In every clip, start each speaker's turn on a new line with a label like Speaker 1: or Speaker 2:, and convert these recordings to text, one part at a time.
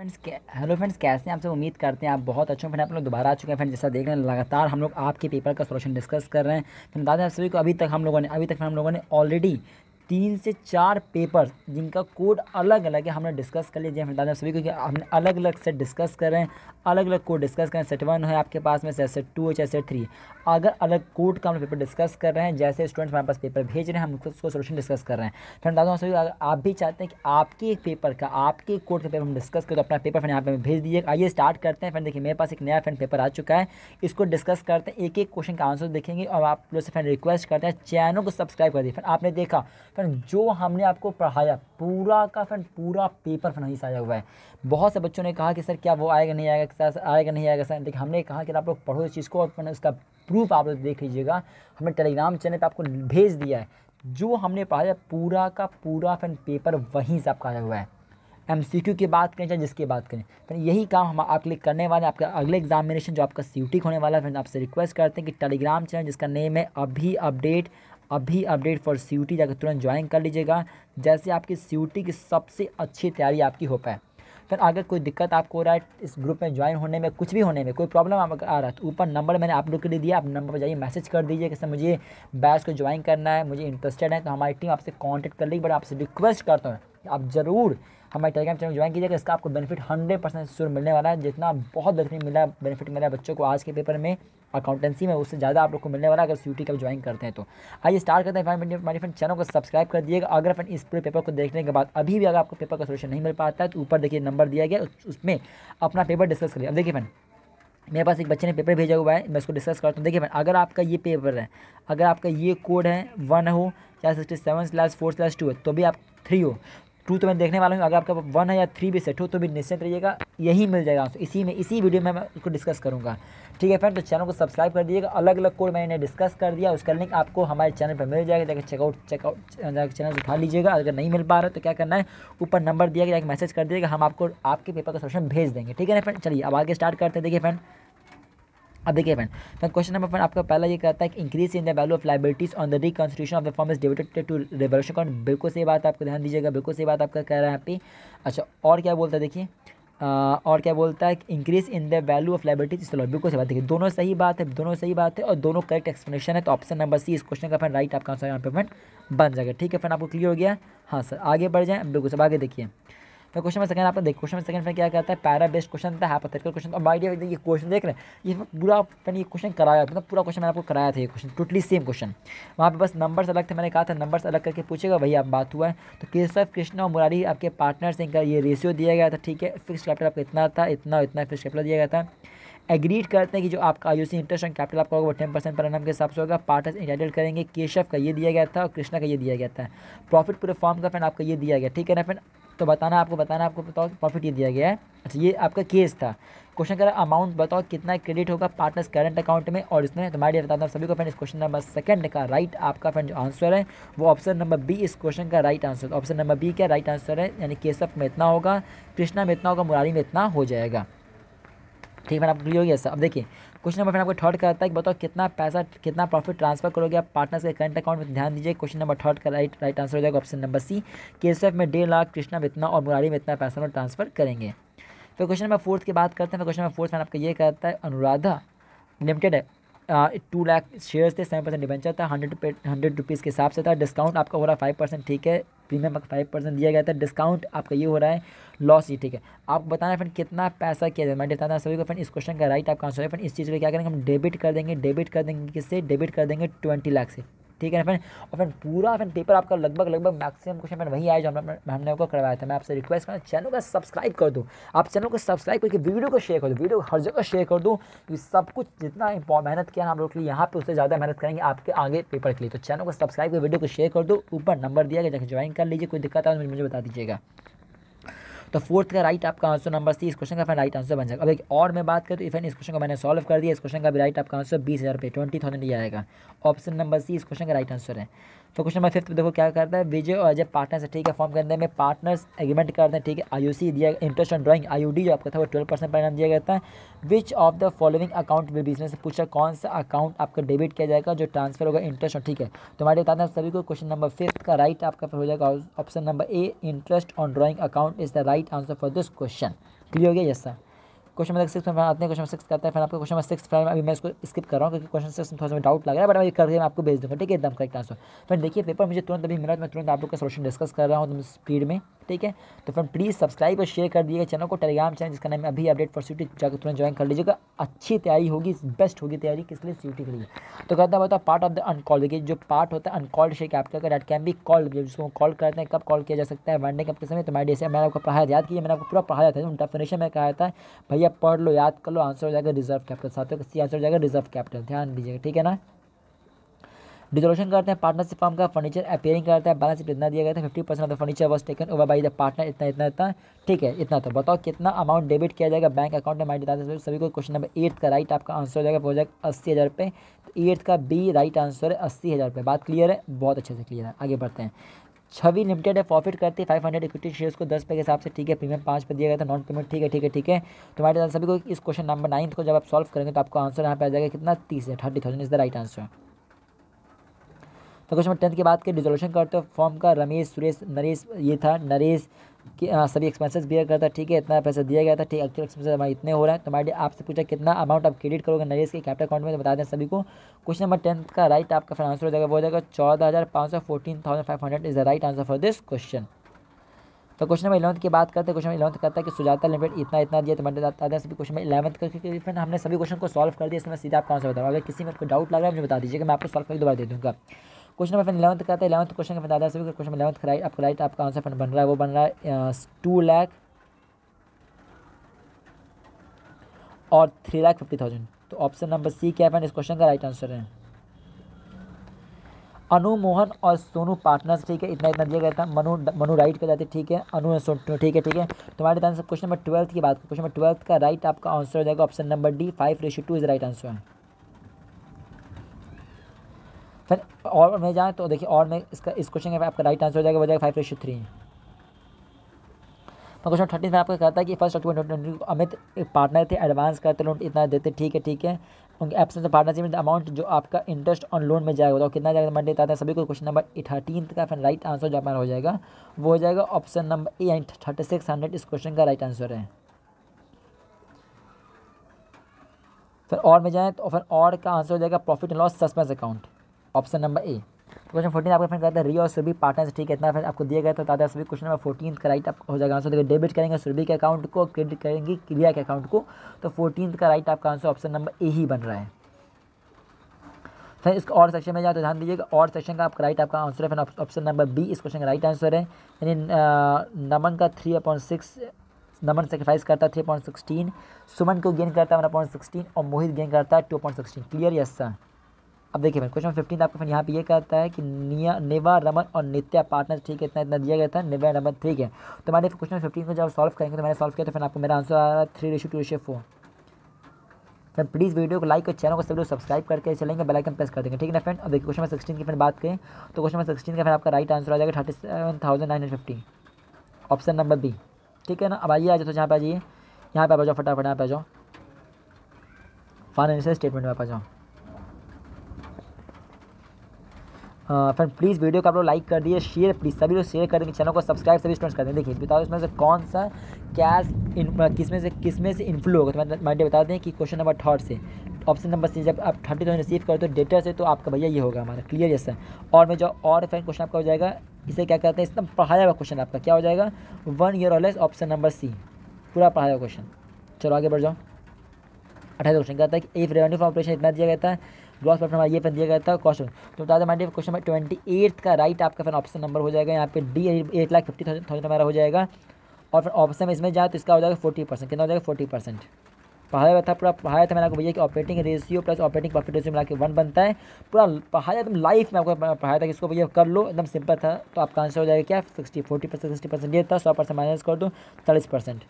Speaker 1: Friends hello friends कैसे हैं? आपसे उम्मीद करते हैं आप बहुत अच्छे फ्रेंड आप लोग दोबारा आ चुके हैं फ्रेंड जैसा देख रहे हैं, लगातार हम लोग आपके पेपर का सोल्यूशन डिस्कस कर रहे हैं। फिर बता दें आप सभी को, अभी तक हम लोगों ने, अभी तक हम लोगों ने ऑलरेडी तीन से चार पेपर जिनका कोड अलग अलग है, हमने डिस्कस कर लिया बता दें सभी को हमने अलग अलग सेट डिस्कस कर रहे हैं अलग अलग कोड डिस्कस करें सेट वन है आपके पास में, सेट टू है चाहे सेट थ्री अगर अलग कोड का हम पेपर डिस्कस कर रहे हैं, जैसे स्टूडेंट्स हमारे पास पेपर भेज रहे हैं, हम उसको सोल्यूशन डिस्कस कर रहे हैं। फिर बता दूँ सभी अगर आप भी चाहते हैं कि आपके एक पेपर का, आपके कोड का पेपर हम डिस्कस करें तो अपना पेपर फिर यहाँ पर भेज दीजिए। आइए स्टार्ट करते हैं फ्रेंड देखिए, मेरे पास एक नया फ्रेंड पेपर आ चुका है, इसको डिस्कस करते हैं एक एक क्वेश्चन का आंसर देखेंगे और आप लोग से फ्रेंड रिक्वेस्ट करते हैं चैनल को सब्सक्राइब कर दिए फिर आपने देखा फ्रेंड, जो हमने आपको पढ़ाया, पूरा का फ्रेंड, पूरा पेपर फिर नहीं साझा हुआ है। बहुत से बच्चों ने कहा कि, सर, क्या वो आएगा, नहीं आएगा सर आएगा, नहीं आएगा, सर? देखिए हमने कहा कि, आप लोग पढ़ो इस चीज़ को और उसका प्रूफ आप लोग देख लीजिएगा। हमने टेलीग्राम चैनल पर आपको भेज दिया है। जो हमने पढ़ाया, पूरा का पूरा फ्रेंड पेपर वहीं से आपका आया हुआ है। एम सी क्यू की बात करें चाहे जिसकी बात करें। फिर यही काम हम आपके लिए करने वाले हैं। आपका अगले एग्जामिनेशन जो आपका सी होने वाला है फ्रेंड आपसे रिक्वेस्ट करते हैं कि टेलीग्राम चैनल जिसका नेम है, अभी अपडेट अभी अपडेट फॉर सी जाकर तुरंत ज्वाइन कर लीजिएगा, जैसे आपकी सी की सबसे अच्छी तैयारी आपकी हो पाए। फिर अगर कोई दिक्कत आपको हो रहा है, इस ग्रुप में ज्वाइन होने में, कुछ भी होने में, कोई प्रॉब्लम आपको आ रहा है तो ऊपर नंबर मैंने आप लोग के लिए दिया, आप नंबर पर जाइए मैसेज कर दीजिए कि सर मुझे बैच को ज्वाइन करना है, मुझे इंटरेस्टेड है तो हमारी टीम आपसे कॉन्टैक्ट कर लेगी, बट आपसे रिक्वेस्ट करता हूँ आप ज़रूर हमारे टेलीग्राम चैनल ज्वाइन कीजिएगा, इसका आपको बेनिफिट हंड्रेड परसेंट श्योर मिलने वाला है। जितना बहुत बेनिफिट मिला बेनिफिट मिला बच्चों को आज के पेपर में अकाउंटेंसी में, उससे ज़्यादा आप लोग को मिलने वाला अगर सी का ज्वाइन करते हैं तो। आइए स्टार्ट करते हैं हमारे फ्रेंड चैनल को सब्सक्राइब कर दिएगा अगर फ्रेंड इस पूरे पेपर को देखने के बाद अभी भी अगर आपको पेपर का सोल्यूशन नहीं मिल पाता है तो ऊपर देखिए नंबर दिया गया उसमें अपना पेपर डिस्कस करिए। अब देखिए फ्रेंड मेरे पास एक बच्चे ने पेपर भेजा हुआ है, मैं उसको डिस्कस करता हूँ। देखिए फ्रेंड अगर आपका ये पेपर है, अगर आपका ये कोड है वन हो, या sixty seven slash four slash two है तो भी आप थ्री हो। टू तो मैं देखने वाला हूँ, अगर आपका वन है या थ्री भी सेट हो तो भी निश्चित रहिएगा, यही मिल जाएगा आंसर इसी में, इसी वीडियो में मैं उसको डिस्कस करूँगा। ठीक है फ्रेंड तो चैनल को सब्सक्राइब कर दीजिएगा। अलग अलग कोड मैंने डिस्कस कर दिया, उसका लिंक आपको हमारे चैनल पर मिल जाएगा जाकर चेकआउट चेकआउट जाकर चैनल उठा लीजिएगा। अगर नहीं मिल पा रहा तो क्या करना है, ऊपर नंबर दिया गया मैसेज कर दीजिएगा। हम आपको, आपके पेपर का सोल्यूशन भेज देंगे। ठीक है ना फ्रेंड चलिए, अब आगे स्टार्ट करते हैं। देखिए फ्रेंड अब देखिए friend friend question number friend आपका पहला ये कहता है कि increase in the value of liabilities on the reconstitution of the form is डिविटेड to revaluation account बिल्कुल सही बात आपको ध्यान दीजिएगा, बिल्कुल सही बात आपका कह रहा है यहाँ पे अच्छा और क्या बोलता है देखिए? और क्या बोलता है increase in the value of liabilities इस बिल्कुल सही बात देखिए, दोनों सही बात है, दोनों सही बात है और दोनों करेक्ट एक्सप्लेनेशन है तो ऑप्शन नंबर सी इस क्वेश्चन का फ्रेंड राइट आपका आंसर यहाँ पे फ्रेंड बन जाएगा। ठीक है फ्रेंड आपको क्लियर हो गया? हाँ सर आगे बढ़ जाए, बिल्कुल सब आगे देखिए। तो क्वेश्चन में सेकंड आपको देख क्वेश्चन में सेकंड में क्या कहता है? पैरा बेस्ड क्वेश्चन था हाइपोथेटिकल क्वेश्चन अब आइडिया ये क्वेश्चन देख रहे हैं। ये पूरा, मैंने ये क्वेश्चन कराया मतलब पूरा क्वेश्चन मैंने आपको कराया था, ये क्वेश्चन टोटली सेम क्वेश्चन वहाँ पे बस नंबर्स अलग थे, मैंने कहा था नंबर्स अलग करके पूछेगा वही आप बात हुआ है। तो केशव कृष्ण और मुरारी आपके पार्टनर पार्टनर्स इनका ये रेशियो दिया गया था, ठीक है? फिक्स कैपिटल आपका इतना था, इतना इतना फिक्स कैपिटल दिया गया था। एग्रीड करते हैं कि जो आपका आई इंटरेस्ट एंड कैपिटल आपका होगा, वो टेन परसेंट पर नाम के हिसाब से होगा। पार्टनर्स इंटाइटल करेंगे केशव का ये दिया गया था और कृष्णा का ये दिया गया था। प्रॉफिट पूरे फॉर्म का फ्रेंड आपका ये दिया गया, ठीक है ना फ्रेंड तो बताना आपको बताना आपको बताओ प्रॉफिट ये दिया गया है। अच्छा ये आपका केस था। क्वेश्चन कर अमाउंट बताओ कितना क्रेडिट होगा पार्टनर्स करंट अकाउंट में और इसमें तुम्हारे लिए बताता हूँ सभी को फ्रेंड इस क्वेश्चन नंबर सेकंड का राइट आपका फ्रेंड जो आंसर है। वो ऑप्शन नंबर बी इस क्वेश्चन का right answer option number B का राइट आंसर है? यानी केसअप में इतना होगा, कृष्णा में इतना होगा, मुरारी में इतना हो जाएगा। ठीक है आपको क्लियर हो गया सर अब देखिए क्वेश्चन नंबर फिर आपको थर्ड करता है कि बताओ कितना पैसा, कितना प्रॉफिट ट्रांसफ़र करोगे आप पार्टनर्स के करंट अकाउंट में? ध्यान दीजिए क्वेश्चन नंबर थर्ड का राइट राइट आंसर हो जाएगा ऑप्शन नंबर सी के में डेढ़ लाख कृष्णा में इतना और मुरारी में इतना पैसा में ट्रांसफ़र करेंगे। फिर क्वेश्चन नंबर फोर्थ की बात करते हैं। क्वेश्चन नंबर फोर्थ मैंने आपका ये कहता है, अनुराधा लिमिटेड है। टू लाख शेयर्स थे सेवन परसेंट डिवेंचर था हंड्रेड पे हंड्रेड रुपीज़ के हिसाब से था। डिस्काउंट आपका हो रहा है फाइव परसेंट ठीक है। प्रीमियम आपका फाइव परसेंट दिया गया था। डिस्काउंट आपका ये हो रहा है लॉस ही, ठीक है। आपको बताना फ्रेंड कितना पैसा किया जाए? मैं बताना सभी को फ्रेंड इस क्वेश्चन का राइट आपका आंसर है। फ्रेंड इस चीज़ को क्या करेंगे? हम डेबिट कर देंगे डेबिट कर देंगे किससे? डेबिट कर देंगे ट्वेंटी लाख से। ठीक है फ्रेंड और फ्रेंड पूरा फ्रेंड पेपर आपका लगभग लगभग मैक्सिमम क्वेश्चन फ्रेंड वही आया जो हमने हमने आपको करवाया था। मैं आपसे रिक्वेस्ट करना चैनल का सब्सक्राइब कर दूँ। आप चैनल को सब्सक्राइब करके वीडियो को शेयर कर दो। वीडियो हर जगह शेयर कर दूँ कि सब कुछ जितना मेहनत किया हम लोग के लिए, यहाँ पर उससे ज़्यादा मेहनत करेंगे आपके आगे पेपर के लिए। तो चैनल को सब्सक्राइब कर वीडियो को शेयर कर दो। ऊपर नंबर दिया गया जाकर ज्वाइन कर लीजिए। कोई दिक्कत है तो मुझे बता दीजिएगा। तो फोर्थ का राइट आपका आंसर नंबर सी इस क्वेश्चन का राइट आंसर बन जाएगा। अब एक और मैं बात करूँ तो इफेन इस क्वेश्चन को मैंने सॉल्व कर दिया, इस क्वेश्चन का भी राइट आपका आंसर बीस हज़ार रुपये ट्वेंटी थाउज़ेंड ये आएगा। ऑप्शन नंबर सी इस क्वेश्चन का राइट आंसर है। तो क्वेश्चन नंबर फिफ्थ देखो क्या करता है? विजय और अजय पार्टनर से ठीक है? फॉर्म करने में पार्टनर्स एग्रीमेंट करते हैं, ठीक है? आईओसी दिया इंटरेस्ट ऑन ड्राइंग आई जो आपका था वो ट्वेल्व परसेंट परिणाम दिया गया था which of the following account will business से पूछा, कौन सा अकाउंट आपका डेबिट किया जाएगा जो ट्रांसफ़र होगा इंटरेस्ट और ठीक है? तो हमारे बताते हैं सभी को क्वेश्चन नंबर फिफ्थ का राइट आपका हो जाएगा। Option number A interest on drawing account is the right answer for this question clear हो गया? Yes sir question number six में आते हैं क्वेश्चन सिक्स करते हैं, फिर आपको क्वेश्चन नंबर सिक्स फिर अभी मैं इसको स्किप कर रहा हूँ, क्योंकि क्वेश्चन सिक्स में थोड़ा सा डाउट लग रहा है बट मैं करके मैं आपको भेज दूँगा, ठीक है? एकदम करेक्ट आंसर फिर देखिए पेपर मुझे तुरंत अभी मिला तो मैं तुरंत आप लोग का सोल्यूशन डिस्कस कर रहा हूँ स्पीड में, ठीक है? तो फ्रेंड प्लीज़ सब्सक्राइब और शेयर कर दिएगा चैनल को टेलीग्राम चैनल जिसका नाम अभी अपडेट फॉर सीटी जाकर तुरंत ज्वाइन कर लीजिएगा। अच्छी तैयारी होगी बेस्ट होगी तैयारी किस लिए? सीटी के लिए। तो कहता बता पार्ट ऑफ़ द अनकॉल देखिए, जो पार्ट होता है अनकॉल्ड शेक आपका दैट कैन बी कॉल्ड जिसको कॉल करते हैं, कब कॉल किया जा सकता है वनडे कब के समय तो मैं से मैंने आपको पढ़ाया, याद किया मैंने आपको पूरा पढ़ाया था डेफिनेशन में कहा था, भैया पढ़ लो, याद कर लो आंसर हो जाएगा रिज़र्व कैपिटल साथ आंसर हो जाएगा? रिज़र्व कैपिटल ध्यान दीजिएगा, ठीक है ना? डिजोल्यूशन करते हैं पार्टनरशिप फॉर्म का फर्नीचर अपेयरिंग करता है। बैलेंस शीट इतना दिया गया था fifty percent of the furniture was taken over by the partner इतना इतना इतना, ठीक है, इतना तो। बताओ कितना अमाउंट डेबिट किया जाएगा बैंक अकाउंट में? माइंड बताते सभी को क्वेश्चन नंबर एट का राइट आपका आंसर हो जाएगा हो जाएगा अस्सी हज़ार रुपये तो का बी राइट आंसर है अस्सी हज़ार रुपये बात क्लियर है? बहुत अच्छे से क्लियर है। आगे बढ़ते हैं। छवि लिमिटेड है प्रॉफिट करती है फाइव हंड्रेड इक्विटी शेयर्स को दस पे के हिसाब से ठीक है प्रीमियम पाँच पे दिया गया था नॉन पेमेंट ठीक है ठीक है ठीक है। तो हमारे सभी को इस क्वेश्चन नंबर नाइन्थ को जब आप सॉल्व करेंगे तो आपको आंसर यहाँ पे आ जाएगा कितना? तीस है thirty thousand is the right answer तो क्वेश्चन नंबर टेंथ की बात करें रिजोल्यूशन करते हो फॉर्म का रमेश, सुरेश, नरेश, ये था नरेश कि सभी एक्सपेंसेस बियर करता है, ठीक है, इतना पैसा दिया गया था, ठीक एक्चुअल एक्सपेंसेस हमारे इतने हो रहे हैं। तो हमारे आपसे पूछा, कितना अमाउंट आप क्रेडिट करोगे नरेश के कैपिटल अकाउंट में? तो बता दें सभी को। क्वेश्चन नंबर टेंथ का राइट आपका फिर आंसर हो जाएगा, वो हो जाएगा चौदह हज़ार पाँच सौ fourteen thousand five hundred is the right answer for this question तो क्वेश्चन नंबर इलेवंथ की बात करते हैं क्वेश्चन इलेवंथ करता है कि सुजाता लिमिटेड इतना इतना दिया तो मैंने बता दें सभी क्वेश्चन में इलेवंथ क्योंकि फ्रेंड हमने सभी क्वेश्चन को सॉल्व कर दिया इसमें सीधा आप आंसर बताऊँ अगर किसी में कोई डाउट लग रहा है, मुझे बता दीजिएगा मैं आपको सॉल्व करके दोबारा दे दूँगा। क्वेश्चन नंबर इलेवंथ करते हैं इलेवंथ क्वेश्चन का बता दें सभी क्वेश्चन इलेवंथ राइट आपका राइट आपका आंसर बन रहा है, वो बन रहा है टू लैख और थ्री लाख फिफ्टी थाउज़ेंड। तो ऑप्शन नंबर सी क्या है इस क्वेश्चन का राइट आंसर है। अनु मोहन और सोनू पार्टनर्स, ठीक है, इतना इतना दिया गया था, मनु मनु राइट कर जाते, ठीक है, अनु सोनू, ठीक है ठीक है तो हमारे आंसर क्वेश्चन नंबर ट्वेल्थ की बात क्वेश्चन नंबर ट्वेल्थ का राइट आपका आंसर हो जाएगा, option number D, five ratio two is right answer. है फिर और में जाएँ तो देखिए और में इसका, इस क्वेश्चन का आपका राइट आंसर हो जाएगा हो जाएगा फाइव रेशो थ्री तो क्वेश्चन थर्टीन में आपको कहता है कि फ़र्स्ट अक्टूबर ट्वेंटी अमित एक पार्टनर थे एडवांस करते लोन इतना देते, ठीक है ठीक है। उनके एब्सेंस ऑफ़ पार्टनरशिप में अमाउंट जो आपका इंटरेस्ट ऑन लोन में जाएगा तो कितना जाएगा मंडे आता है, सभी को क्वेश्चन नंबर थर्टीन का फिर राइट आंसर जो हमारा हो जाएगा, वो हो जाएगा option number A thirty six hundred इस क्वेश्चन का राइट आंसर है। फिर और में जाएँ तो फिर और का आंसर हो जाएगा profit and loss suspense account option number A. Question fourteen आपका फ्रेंड कहता है, री और सुरभि पार्टनर ठीक है? इतना फ्रेंड आपको दिया गया तो दादा सभी क्वेश्चन नंबर फोर्टीन का राइट आपको हो जाएगा आंसर देखिए डेबिट करेंगे सुरभि के अकाउंट को क्रेडिट करेंगे क्रिया के अकाउंट को तो फोर्टीन का राइट आपका आंसर ऑप्शन नंबर ए ही बन रहा है। फिर इसका और सेक्शन में जाए तो ध्यान दीजिएगा और सेक्शन का आपका राइट आपका आंसर है। फिर ऑप्शन नंबर बी इस क्वेश्चन का राइट आंसर है। यानी नमन का three point six Naman sacrifice करता है थ्री पॉइंट सिक्सटीन सुमन को गेन करता है वन अपॉइंट सिक्सटीन और मोहित गेन करता है two point sixteen clear yes sir अब देखिए फ्रेंड क्वेश्चन फिफ्टीन आपको यहाँ पे ये कहता है कि निया, नेवा, रमन और नित्या पार्टनर ठीक है, इतना इतना दिया गया था, नेवा, रमन ठीक है। तो मैंने क्वेश्चन फिफ्टीन को जब सॉल्व करेंगे तो मैंने सॉल्व किया तो फिर आपको मेरा आंसर आ रहा है three ratio two ratio four फिर प्लीज़ वीडियो को लाइक और चैनल को सभी लोग सब्सक्राइब करके चलेंगे बेल आइकन प्रेस कर देंगे, ठीक है ना फ्रेंड अब देखिए क्वेश्चन नंबर सिक्सटीन की फिर बात करें तो क्वेश्चन नंबर सिक्सटीन का फिर आपका राइट आंसर आ जाएगा thirty seven thousand nine hundred fifty option number B ठीक है ना? अब आइए, आ जाओ तो यहाँ पे आ जाइए यहाँ पे आ जाओ, फटाफट यहाँ पे आ जाओ। फाइनेंशियल स्टेटमेंट में आ जाओ। फ्रेंड प्लीज़ वीडियो को आप लोग लाइक कर दिए शेयर प्लीज़ सभी लोग शेयर कर देंगे चैनल को सब्सक्राइब सभी स्टूडेंट्स कर दें। देखिए, बताओ इसमें से कौन सा इन किसमें से किसमें से इन्फ्लो होगा तो मैं बता दें कि क्वेश्चन नंबर थर्ड से। ऑप्शन नंबर सी जब आप थर्टी थाउज़ेंड रिसीव करते हो डेटा से तो आपका भैया ये होगा हमारा क्लियर यस सर और मैं जो और फ्रेंड क्वेश्चन आपका हो जाएगा, इसे क्या कहते हैं? एकदम पढ़ाया हुआ क्वेश्चन आपका क्या हो जाएगा? वन ईयर और लेस ऑप्शन नंबर सी पूरा पढ़ाया हुआ क्वेश्चन चलो आगे बढ़ जाओ। अठारह क्वेश्चन कहता है कि इफ़ रेवेन्यू फॉर ऑपरेशन इतना दिया गया था ग्रॉस प्रॉफिट हमारा ये दिया गया था क्वेश्चन तो बता दें हमारे क्वेश्चन में ट्वेंटी एट का राइट आपका फिर ऑप्शन नंबर हो जाएगा, यहाँ पे D eight lakh fifty thousand हमारा हो जाएगा, और फिर ऑप्शन में इसमें जाए तो इसका हो जाएगा फोर्टी परसेंट कितना हो जाएगा फोर्टी परसेंट पढ़ाया हुआ था पूरा पढ़ाया था, मैंने आपको भैया कि operating ratio plus operating profit ratio मिला के वन बनता है, पूरा पढ़ाया एकदम लाइफ में आपको पढ़ाया था, कि इसको भैया कर लो, एकदम सिंपल था तो आपका आंसर हो जाएगा क्या? Sixty forty percent sixty percent ये था, सौ परसेंट माइनस कर दो, चालीस परसेंट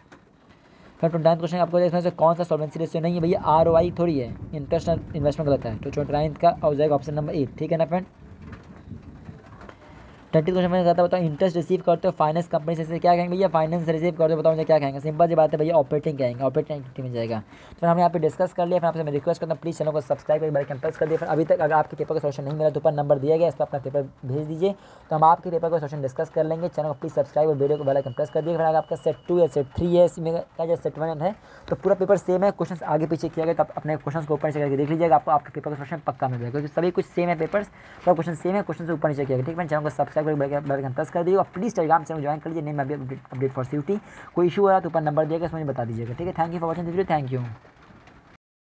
Speaker 1: फिर ट्वेंटी क्वेश्चन आपको इसमें से कौन सा सॉल्वेंसी रेशियो नहीं है, भैया आर थोड़ी है इंटरेस्ट इन्वेस्टमेंट गलत है तो ट्वेंटी का हो जाएगा ऑप्शन नंबर एट ठीक है ना फ्रेंड थर्टी क्वेश्चन में कहता बताओ इंटरेस्ट रिसीव करते हो फाइनेंस कंपनी से क्या कहेंगे भैया? फाइनेंस रिसीव करते हो, बताओ मुझे क्या कहेंगे? सिंपल सी बात है भैया ऑपरेटिंग कहेंगे ऑपरेटिंग एक्टिविटी में जाएगा। तो हम यहाँ पे डिस्कस कर लिया, फिर आपसे मैं रिक्वेस्ट करता हूँ प्लीज़ चैनल को सब्सक्राइब करके प्रेस कर दिया। फिर अभी तक अगर आपके पेपर का सोल्यूशन नहीं मिला तो ऊपर नंबर दिया गया इस पर अपना पेपर भेज दीजिए। तो हम आपके पेपर का सोल्यूशन डिस्कस कर लेंगे। चैनल को प्लीज़ सब्सक्राइब और वीडियो को बेल आइकन प्रेस कर दिए फिर अगर आपका सेट टू या सेट थ्री है इसमें क्या सेट वन है तो पूरा पेपर सेम है क्वेश्चन आगे पीछे किया गया तो अपने क्वेश्चन को ऊपर से करके देख लीजिएगा, आपको आपके पेपर का सोल्यूशन पक्का मिल जाएगा। क्योंकि सभी कुछ सेम है पेपर्स तो क्वेश्चन सेम है क्वेश्चन से ऊपर नीचे किया गया। ठीक है चैनल को सब्सक्राइब करके बेल आइकन प्रेस कर और प्लीज़ टेलीग्राम चैनल ज्वाइन कर लीजिए, नहीं मैं अपडेट फॉर सिटी कोई इशू हो रहा है तो ऊपर नंबर दिएगा इसमें बता दीजिएगा, ठीक है? Thank you for watching thank you